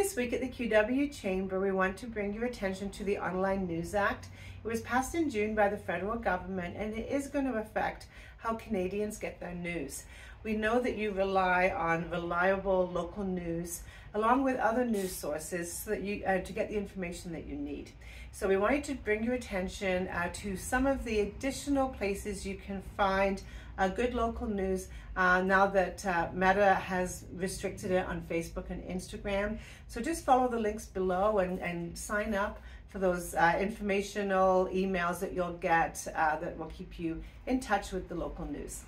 This week at the QW Chamber, we want to bring your attention to the Online News Act. It was passed in June by the federal government and it is going to affect how Canadians get their news. We know that you rely on reliable local news along with other news sources so that you, uh, to get the information that you need. So we wanted to bring your attention uh, to some of the additional places you can find uh, good local news uh, now that uh, Meta has restricted it on Facebook and Instagram. So just follow the links below and, and sign up for those uh, informational emails that you'll get uh, that will keep you in touch with the local news.